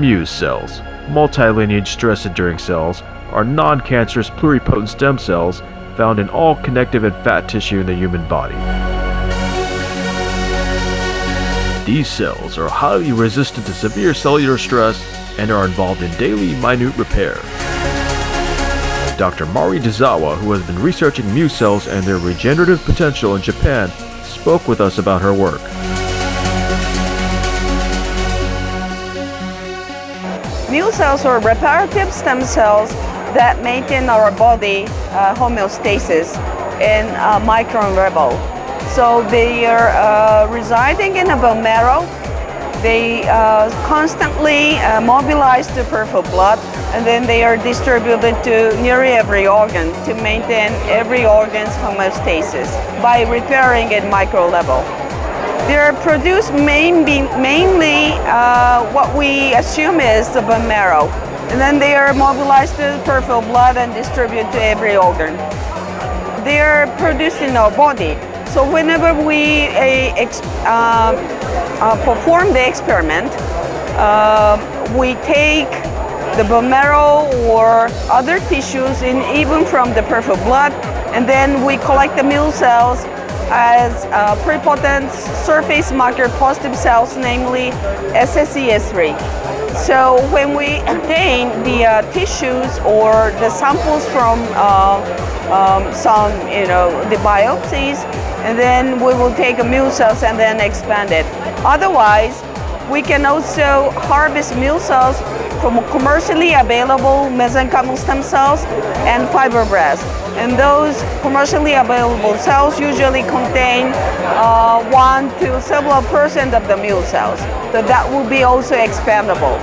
Muse cells, multilineage stress-enduring cells, are non-cancerous pluripotent stem cells found in all connective and fat tissue in the human body. These cells are highly resistant to severe cellular stress and are involved in daily minute repair. Dr. Mari Dezawa, who has been researching Muse cells and their regenerative potential in Japan, spoke with us about her work. Muse cells are reparative stem cells that maintain our body uh, homeostasis in uh, micron level. So they are uh, residing in the bone marrow. They uh, constantly uh, mobilize the peripheral blood and then they are distributed to nearly every organ to maintain every organ's homeostasis by repairing at micro level. They are produced main, mainly uh, what we assume is the bone marrow. And then they are mobilized to the peripheral blood and distributed to every organ. They are produced in our body. So whenever we uh, uh, perform the experiment, uh, we take the bone marrow or other tissues, in, even from the peripheral blood, and then we collect the Muse cells as uh, pluripotent surface marker positive cells, namely SSEA3. So when we obtain the uh, tissues or the samples from uh, um, some, you know, the biopsies, and then we will take a Muse cells and then expand it. Otherwise, we can also harvest Muse cells commercially available mesenchymal stem cells and fibroblasts. And those commercially available cells usually contain uh, 1 to several percent of the Muse cells. So that will be also expandable.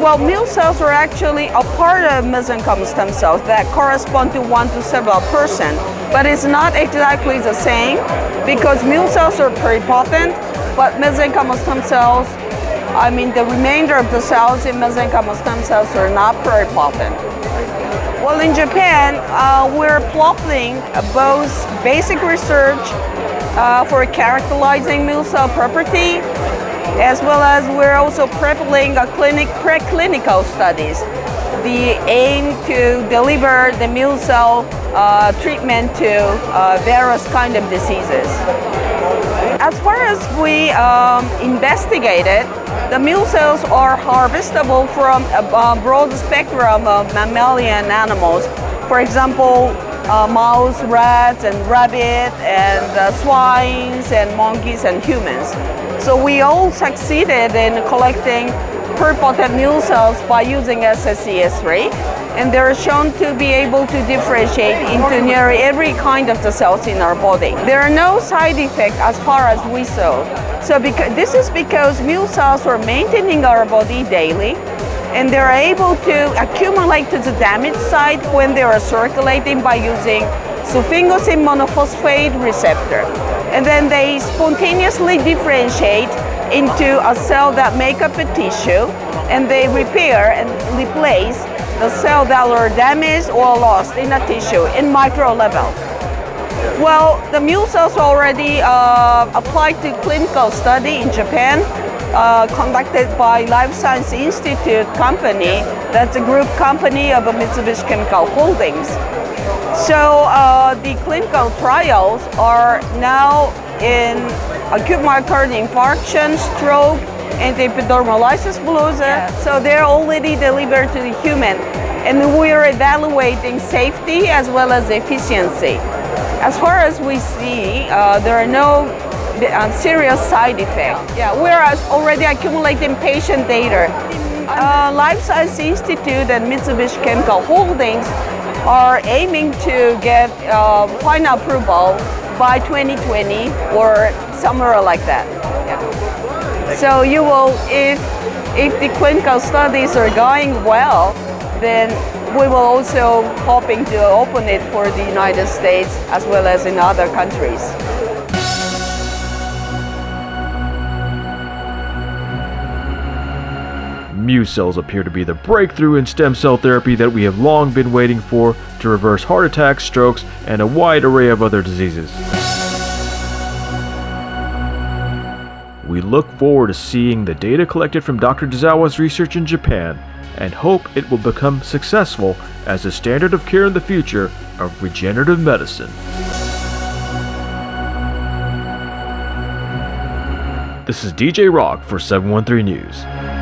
Well, Muse cells are actually a part of mesenchymal stem cells that correspond to 1 to several percent, but it's not exactly the same because Muse cells are pluripotent, but mesenchymal stem cells, I mean the remainder of the cells in mesenchymal stem cells are not pluripotent. Well, in Japan, uh, we're plotting both basic research uh, for characterizing Muse cell property as well as we're also preparing a clinic preclinical studies. The aim to deliver the Muse cell uh, treatment to uh, various kind of diseases. As far as we um, investigated, the Muse cells are harvestable from a broad spectrum of mammalian animals. For example, uh, mouse, rats, and rabbit, and uh, swines, and monkeys, and humans. So we all succeeded in collecting pluripotent Muse cells by using SSEA3 and they're shown to be able to differentiate into nearly every kind of the cells in our body. There are no side effects as far as we saw. So because, this is because Muse cells are maintaining our body daily and they're able to accumulate to the damaged site when they are circulating by using sphingosine monophosphate receptor. And then they spontaneously differentiate into a cell that make up a tissue and they repair and replace the cell that are damaged or lost in a tissue in micro level. Well, the Muse cells already uh, applied to clinical study in Japan uh, conducted by Life Science Institute company. That's a group company of Mitsubishi Chemical Holdings. So uh, the clinical trials are now in acute myocardial infarction, stroke, and epidermolysis bullosa. Yeah. So they're already delivered to the human. And we are evaluating safety as well as efficiency. As far as we see, uh, there are no uh, serious side effects. Yeah, we're already accumulating patient data. Uh, Life Science Institute and Mitsubishi Chemical Holdings are aiming to get uh, final approval by 2020 or somewhere like that. Yeah. So you will, if, if the clinical studies are going well, then we will also hoping to open it for the United States as well as in other countries. Muse cells appear to be the breakthrough in stem cell therapy that we have long been waiting for to reverse heart attacks, strokes, and a wide array of other diseases. We look forward to seeing the data collected from Dr. Dezawa's research in Japan and hope it will become successful as a standard of care in the future of regenerative medicine. This is DJ Roc for 713 News.